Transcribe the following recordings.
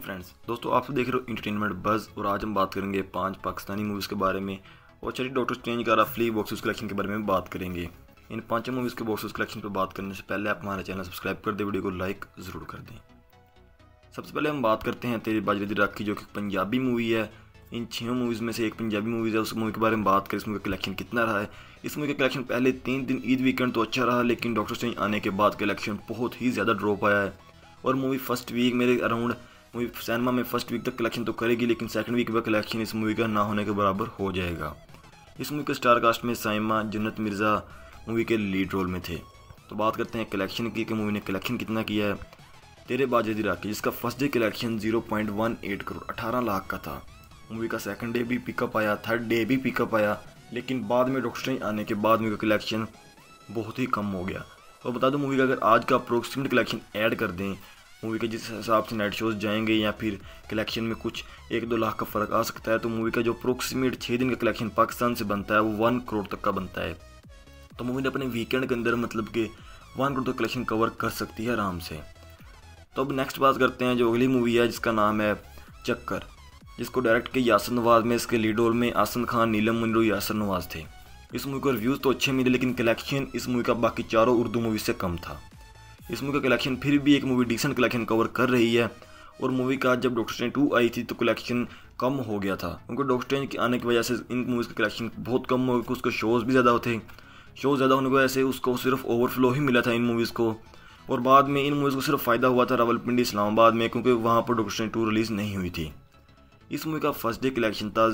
Friends. दोस्तों, आप देख रहे हो इंटरटेनमेंट बज़ और आज हम बात करेंगे पाँच पाकिस्तानी मूवीज़ के बारे में और चलिए डॉक्टर स्ट्रेंज का फ्ली बॉक्स कलेक्शन के बारे में बात करेंगे। इन पाँचों मूवीज़ के बॉक्स कलेक्शन पर बात करने से पहले आप हमारे चैनल सब्सक्राइब कर दें, वीडियो को लाइक ज़रूर कर दें। सबसे पहले हम बात करते हैं तेरी बाजरी राखी, जो कि पंजाबी मूवी है। इन छः मूवीज़ में से एक पंजाबी मूवीज़ है, उस मूवी के बारे में बात करें, इस मूवी का कलेक्शन कितना रहा है। इस मूवी का कलेक्शन पहले तीन दिन ईद वीकेंड तो अच्छा रहा, लेकिन डॉक्टर स्ट्रेंज आने के बाद कलेक्शन बहुत ही ज़्यादा ड्रॉप आया है। और मूवी फ़र्स्ट वीक मेरे अराउंड मूवी सिनेमा में फ़र्स्ट वीक तक कलेक्शन तो करेगी, लेकिन सेकंड वीक में कलेक्शन इस मूवी का ना होने के बराबर हो जाएगा। इस मूवी के स्टार कास्ट में साइमा, जन्नत, मिर्ज़ा मूवी के लीड रोल में थे। तो बात करते हैं कलेक्शन की, कि मूवी ने कलेक्शन कितना किया है। तेरे बाजे राखी, जिसका first day collection zero point one eight crore, अठारह लाख का था। मूवी का सेकंड डे भी पिकअप आया थर्ड डे भी पिकअप आया, लेकिन बाद में डॉक्टर आने के बाद मूवी का कलेक्शन बहुत ही कम हो गया। तो बता दो, मूवी का अगर आज का अप्रोक्सीमेट कलेक्शन ऐड कर दें मूवी के जिस हिसाब से नाइट शोज़ जाएँगे या फिर कलेक्शन में कुछ एक दो लाख का फ़र्क आ सकता है तो मूवी का जो अप्रोक्सीमेट छः दिन का कलेक्शन पाकिस्तान से बनता है, वो वन करोड़ तक का बनता है। तो मूवी ने अपने वीकेंड के अंदर मतलब कि वन करोड़ तक कलेक्शन कवर कर सकती है आराम से। तो अब नेक्स्ट बात करते हैं, जो अगली मूवी है, जिसका नाम है चक्कर, जिसको डायरेक्ट के यासर नवाज़ में, इसके लीड रोल में आसन खान, नीलम मुनरो यासर नवाज़ थे। इस मूवी को रिव्यूज़ तो अच्छे मिले, लेकिन कलेक्शन इस मूवी का बाकी चारों उर्दू मूवी से कम था। इस मूवी का कलेक्शन फिर भी एक मूवी डिसेंट कलेक्शन कवर कर रही है। और मूवी का जब डॉक्टर स्ट्रेंज टू आई थी तो कलेक्शन कम हो गया था। क्योंकि डॉक्टर स्ट्रेंज के आने की वजह से इन मूवीज़ का कलेक्शन बहुत कम हो गया उसके शोज़ भी ज़्यादा होते शोज़ ज़्यादा होने की वजह से उसको सिर्फ़ ओवरफ्लो ही मिला था इन मूवीज़ को। और बाद में इन मूवीज़ को सिर्फ़ फ़ायदा हुआ था रावलपिंडी इस्लामाबाद में, क्योंकि वहाँ पर डॉक्टर स्ट्रेंज टू रिलीज़ नहीं हुई थी। इस मूवी का फ़र्स्ट डे कलेक्शन था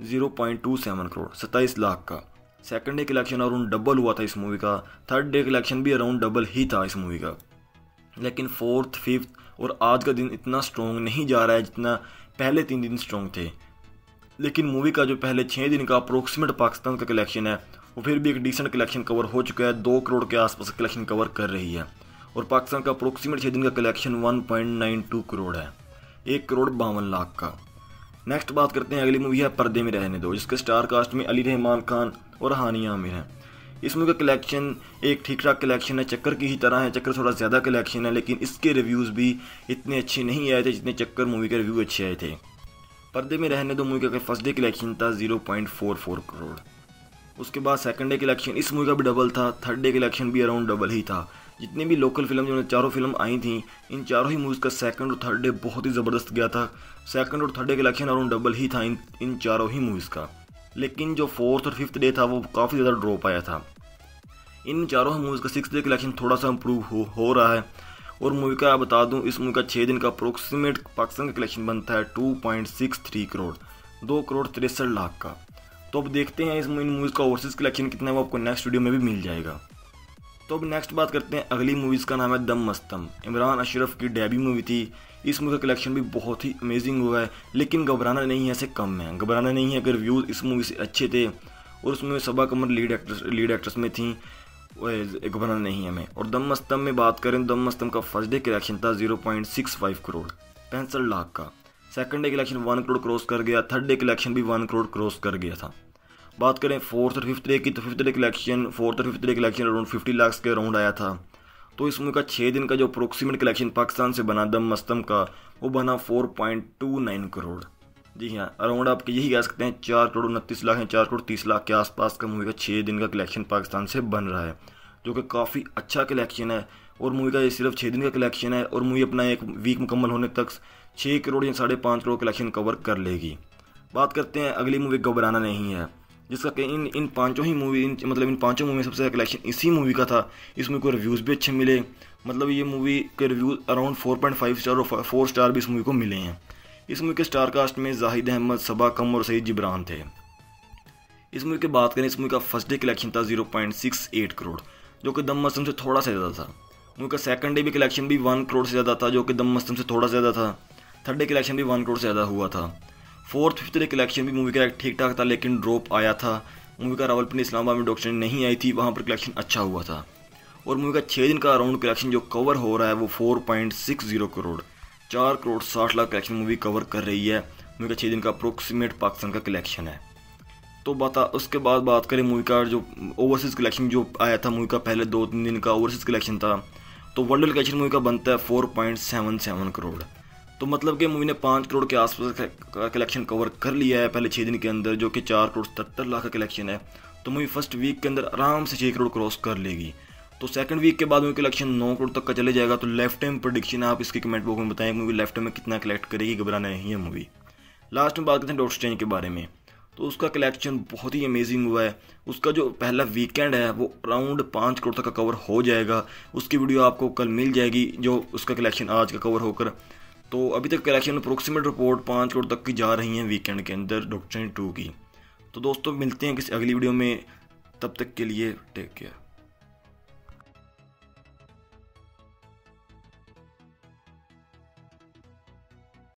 zero point two seven crore, सत्ताईस लाख का। Second day collection around double हुआ था इस मूवी का। थर्ड डे कलेक्शन भी अराउंड डबल ही था इस मूवी का। लेकिन फोर्थ फिफ्थ और आज का दिन इतना स्ट्रॉन्ग नहीं जा रहा है जितना पहले तीन दिन स्ट्रॉन्ग थे। लेकिन मूवी का जो पहले छः दिन का अप्रोक्सीमेट पाकिस्तान का कलेक्शन है, वो फिर भी एक डिसेंट कलेक्शन कवर हो चुका है। दो करोड़ के आसपास कलेक्शन कवर कर रही है। और पाकिस्तान का अप्रोक्सीमेट छः दिन का collection one point nine two crore है। एक करोड़ बावन लाख का। नेक्स्ट बात करते हैं, अगली मूवी है पर्दे में रहने दो, जिसके स्टार कास्ट में अली रहमान खान और हानिया आमिर हैं। इस मूवी का कलेक्शन एक ठीक ठाक कलेक्शन है, चक्कर की ही तरह है, चक्कर थोड़ा ज़्यादा कलेक्शन है, लेकिन इसके रिव्यूज़ भी इतने अच्छे नहीं आए थे जितने चक्कर मूवी के रिव्यू अच्छे आए थे। पर्दे में रहने दो मूवी का फ़र्स्ट डे कलेक्शन था zero point four four crore उसके बाद सेकंड डे कलेक्शन इस मूवी का भी डबल था थर्ड डे कलेक्शन भी अराउंड डबल ही था। जितनी भी लोकल फ़िल्म जो चारों फ़िल्म आई थी, इन चारों ही मूवीज़ का सेकंड और थर्ड डे बहुत ही ज़बरदस्त गया था। सेकंड और third day collection around double ही था इन इन चारों ही मूवीज़ का। लेकिन जो फोर्थ और फिफ्थ डे था वो काफ़ी ज़्यादा ड्रॉप आया था। इन चारों मूवीज़ का सिक्स डे कलेक्शन थोड़ा सा इम्प्रूव हो, हो रहा है। और मूवी का बता दूँ इस मूवी का छः दिन का अप्रोक्सीमेट पाकिस्तान का कलेक्शन बनता है two point six three crore दो करोड़ तिरसठ लाख का। तो अब देखते हैं इस इन मूवीज़ का ओवरसीज कलेक्शन कितना है वो आपको नेक्स्ट वीडियो में भी मिल जाएगा। तो अब नेक्स्ट बात करते हैं, अगली मूवीज़ का नाम है दम मस्तम। इमरान अशरफ की डेबी मूवी थी। इस मूवी का कलेक्शन भी बहुत ही अमेजिंग हुआ है, लेकिन घबराना नहीं है, ऐसे कम है। घबराना नहीं है अगर व्यूज़ इस मूवी से अच्छे थे, और उसमें Saba Qamar lead actress lead actress में थी। घबराना नहीं है हमें। और दम मस्तम में बात करें, दम मस्तम का फ़र्स्ट डे कलेक्शन था zero point six five crore पैंसठ लाख का। Second day collection one crore cross कर गया थर्ड डे कलेक्शन भी वन करोड़ क्रॉस कर गया था। बात करें फोर्थ और फिफ्थ डे की तो फिफ्थ डे कलेक्शन फोर्थ और fifth day collection around fifty lakh के अराउंड आया था। तो इस मूवी का छः दिन का जो अप्रोक्सीमेट कलेक्शन पाकिस्तान से बना दम मस्तम का, वो बना four point two nine crore जी हाँ अराउंड आप यही कह सकते हैं, चार करोड़ उनतीस लाख या चार करोड़ तीस लाख के आसपास का मूवी का छः दिन का कलेक्शन पाकिस्तान से बन रहा है, जो कि काफ़ी अच्छा कलेक्शन है। और मूवी का ये सिर्फ़ छः दिन का कलेक्शन है, और मूवी अपना एक वीक मुकम्मल होने तक छः करोड़ या साढ़े पाँच करोड़ कलेक्शन कवर कर लेगी। बात करते हैं, अगली मूवी घबराना नहीं है। जिसका कि इन इन पाँचों ही मूवी मतलब इन पाँचों मूवी में सबसे ज़्यादा कलेक्शन इसी मूवी का था। इस मूवी को रिव्यूज़ भी अच्छे मिले। मतलब ये मूवी के reviews around four point five star और फोर स्टार भी इस मूवी को मिले हैं। इस मूवी के स्टार कास्ट में जाहिद अहमद सबा कम और सईद जिब्रान थे। इस मूवी की बात करें, इस मूवी का फ़र्स्ट डे कलेक्शन था zero point six eight crore जो कि दम मस्तम से थोड़ा सा ज़्यादा था। मूवी का सेकंड डे भी कलेक्शन भी वन करोड़ से ज़्यादा था, जो कि दम मस्तम से थोड़ा ज़्यादा था। थर्ड डे कलेक्शन भी वन करोड़ से ज़्यादा हुआ था। फोर्थ, फिफ्थ डे कलेक्शन भी मूवी का ठीक ठाक था, लेकिन ड्रॉप आया था। मूवी का रावलपिंडी इस्लामाबाद में डॉक्टर नहीं आई थी, वहाँ पर कलेक्शन अच्छा हुआ था। और मूवी का छः दिन का अराउंड कलेक्शन जो कवर हो रहा है, वो four point six zero crore चार करोड़ साठ लाख कलेक्शन मूवी कवर कर रही है। मूवी का छः दिन का अप्रोक्सीमेट पाकिस्तान का कलेक्शन है। तो बता उसके बाद बात करें मूवी का जो ओवरसीज़ कलेक्शन जो आया था मूवी का पहले दो तीन दिन का ओवरसीज़ कलेक्शन था तो वर्ल्ड कलेक्शन मूवी का बनता है four point seven seven crore तो मतलब कि मूवी ने पाँच करोड़ के आसपास का कलेक्शन कवर कर लिया है पहले छः दिन के अंदर, जो कि चार करोड़ सत्तर लाख का कलेक्शन है। तो मूवी फ़र्स्ट वीक के अंदर आराम से छः करोड़ क्रॉस कर लेगी। तो सेकंड वीक के बाद मूवी कलेक्शन नौ करोड़ तक का चले जाएगा। तो लेफ़्ट टाइम प्रोडिक्शन आप इसके कमेंट बॉक्स में बताएँ, मूवी लेफ़्ट टाइम में कितना कलेक्ट करेगी, घबराना नहीं है मूवी। लास्ट में बात करते हैं डॉक्टर स्ट्रेंज के बारे में। तो उसका कलेक्शन बहुत ही अमेजिंग हुआ है। उसका जो पहला वीकेंड है, वो अराउंड पाँच करोड़ तक का कवर हो जाएगा। उसकी वीडियो आपको कल मिल जाएगी, जो उसका कलेक्शन आज का कवर होकर। तो अभी तक कलेक्शन अप्रोक्सीमेट रिपोर्ट पाँच करोड़ तक की जा रही हैं वीकेंड के अंदर डॉक्टर टू की। तो दोस्तों मिलते हैं किसी अगली वीडियो में, तब तक के लिए टेक केयर